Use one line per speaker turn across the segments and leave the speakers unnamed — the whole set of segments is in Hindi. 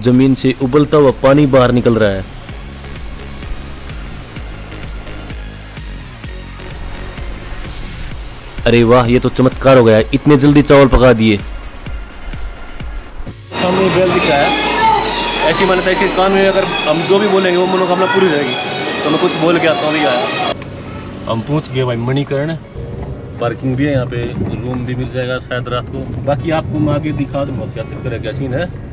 ज़मीन से उबलता हुआ पानी बाहर निकल रहा है। अरे वाह ये तो चमत्कार हो गया। इतने जल्दी चावल पका दिए।
सामने बेल दिख रहा है। ऐसी मान्यता इसके कान में अगर हम जो भी बोलेंगे वो मनोकामना पूरी रहेगी। तो मैं कुछ बोल के आता हूँ आया। हम पहुँच गए भाई मणिकर्ण। पार्किंग भी है यहाँ पे रूम भी मिल जाएगा शायद रात को। बाकी आपको मैं आगे दिखा दूँगा क्या चक्कर है क्या सीन है।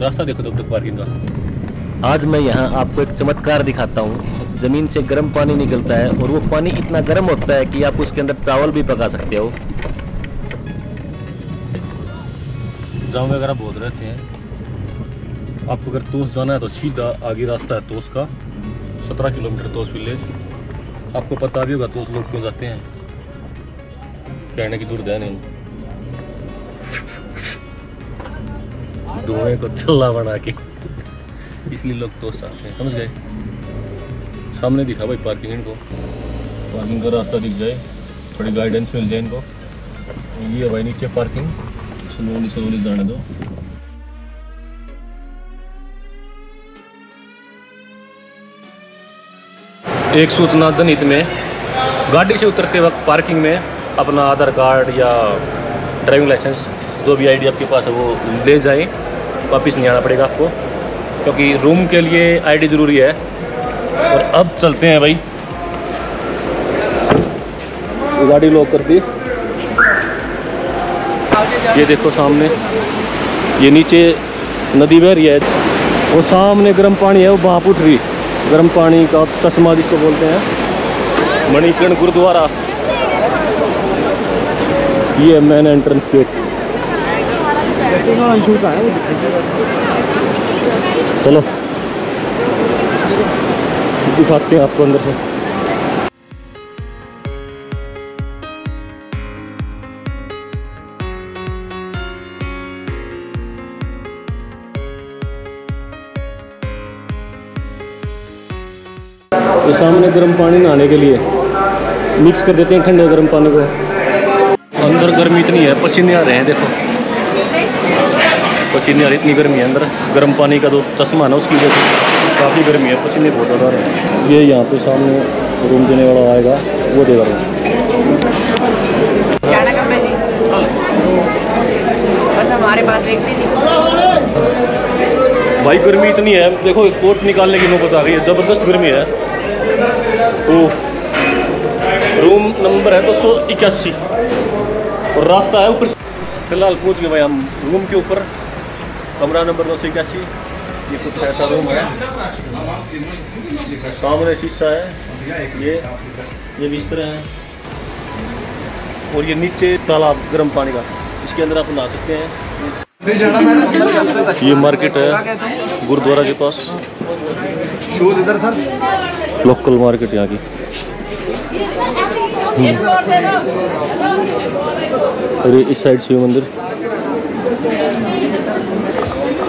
रास्ता देखो तब तक पार्किंग का।
आज मैं यहाँ आपको एक चमत्कार दिखाता हूँ। ज़मीन से गर्म पानी निकलता है और वो पानी इतना गर्म होता है कि आप उसके अंदर चावल भी पका सकते हो।
गाँव वगैरह बहुत रहते हैं आपको अगर तोस जाना है तो सीधा आगे रास्ता है तोस का सत्रह किलोमीटर तोस विलेज। आपको पता भी होगा तोस लोग क्यों जाते हैं। कहने की दूर है नहीं धुएँ को चल्ला बना के। इसलिए लोग तो आते हैं, समझ गए? सामने दिखा भाई पार्किंग इनको। पार्किंग का रास्ता दिख जाए, थोड़ी गाइडेंस मिल जाए इनको। ये भाई नीचे पार्किंग स्लोली स्लोली जाने दो। एक सूचना जनहित में गाड़ी से उतरते वक्त पार्किंग में अपना आधार कार्ड या ड्राइविंग लाइसेंस जो भी आईडी आपके पास है, वो ले जाएँ। वापस नहीं आना पड़ेगा आपको, क्योंकि रूम के लिए आईडी ज़रूरी है। और अब चलते हैं भाई। गाड़ी लॉक कर दी। ये देखो सामने। ये नीचे नदी बह रही है। वो सामने गर्म पानी है, वो भाप उठ रही गर्म पानी का चश्मा जिसको बोलते हैं। मणिकर्ण गुरुद्वारा। ये मेन एंट्रेंस गेट चलो। दिखाते हैं आपको अंदर से। तो सामने गर्म पानी नहाने के लिए मिक्स कर देते हैं ठंडे गर्म पानी को। अंदर गर्मी इतनी है, पसीने आ रहे हैं, देखो। पसीने आ रही इतनी गर्मी है अंदर। गर्म पानी का जो चश्मा है ना उसकी वजह से काफ़ी गर्मी है पसीने बहुत ज़्यादा रहे हैं। ये यहाँ पे सामने रूम देने वाला आएगा वो देगा रूम।
जाना कब जी बस हमारे पास एक दिन
भाई गर्मी इतनी है देखो कोट निकालने की नौबत आ गई है ज़बरदस्त गर्मी है। ओ रूम नंबर है दो सौ इक्यासी। और रास्ता है ऊपर। फ़िलहाल पहुँच गए भाई हम रूम के ऊपर। कमरा नंबर दो सौ इक्यासी। ये कुछ ऐसा रूम है। सामने शीशा है। ये ये बिस्तर है। और ये नीचे तालाब गर्म पानी का। इसके अंदर आप नहा सकते हैं। ये मार्केट है गुरुद्वारा के पास।
इधर सर।
लोकल मार्केट यहाँ की। और ये इस साइड शिव मंदिर।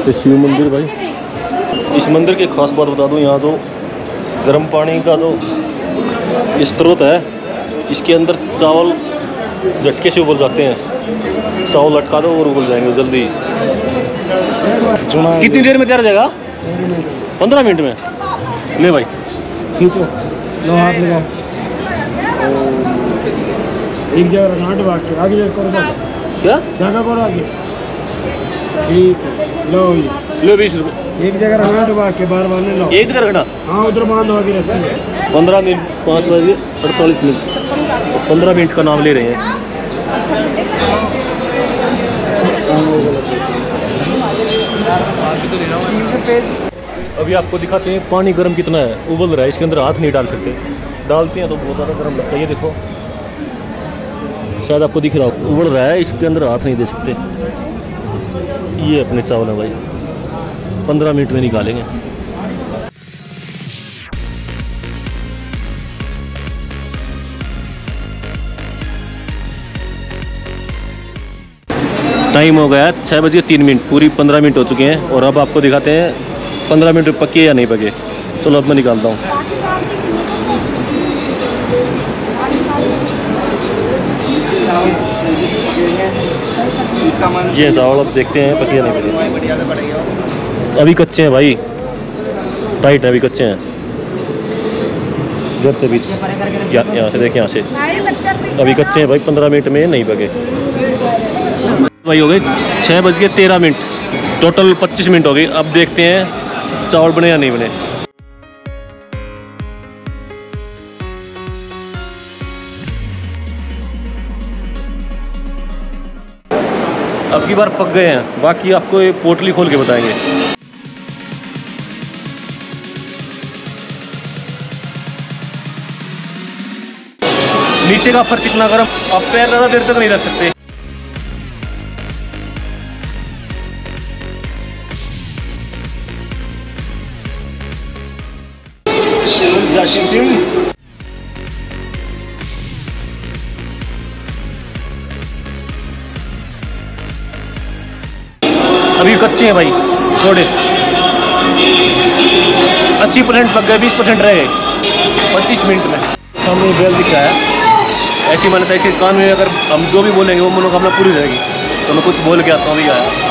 ये शिव मंदिर भाई। इस मंदिर की खास बात बता दूँ यहाँ तो गर्म पानी का जो ये स्रोत है इसके अंदर चावल झटके से उबल जाते हैं। चावल लटका दो और उबल जाएँगे जल्दी। कितनी देर में तैयार जाएगा? पंद्रह मिनट में। ले भाई।
खींचो। लो हाथ लगाओ एक जगह आगे जगह करो
क्या?
जगह करो आगे। ठीक है। लो
ले बीस रुपये
एक जगह रखना हट बाकी बार बार लो।
एक जगह रखना।
हाँ उधर बाँध आगे रस्सी।
पंद्रह मिनट पाँच बजे अड़तालीस मिनट। पंद्रह मिनट का नाम ले रहे हैं। अभी आपको दिखाते हैं पानी गर्म कितना है। उबल रहा है इसके अंदर हाथ नहीं डाल सकते। डालते हैं तो बहुत ज़्यादा गर्म लगता है। ये देखो। शायद आपको दिख रहा हो। उबल रहा है इसके अंदर हाथ नहीं दे सकते। ये अपने चावल है भाई। पंद्रह मिनट में निकालेंगे। टाइम हो गया है छः बजे तीन मिनट, पूरी पंद्रह मिनट हो चुके हैं और अब आपको दिखाते हैं पंद्रह मिनट पके या नहीं पके। चलो अब मैं निकालता हूँ। ये चावल अब देखते हैं पके या नहीं पके अभी कच्चे हैं भाई। टाइट है अभी कच्चे हैं। से भी यहाँ से देख यहाँ से। अभी कच्चे हैं भाई पंद्रह मिनट में नहीं पके भाई हो गए छः बज के तेरह मिनट। टोटल पच्चीस मिनट हो गई अब देखते हैं चावल बने या नहीं बने। अब की बार पक गए हैं। बाकी आपको ये पोटली खोल के बताएँगे। नीचे का फर्श इतना गर्म आप पैर ज़्यादा देर तक नहीं रख सकते। अभी कच्चे हैं भाई थोड़े अस्सी परसेंट पक गए, बीस परसेंट रह गए। पच्चीस मिनट में। सामने बेल दिख रहा है। ऐसी मान्यता ऐसी कान में अगर हम जो भी बोलेंगे, वो मनोकामना पूरी रहेगी। तो मैं कुछ बोल के आता हूँ, अभी आया।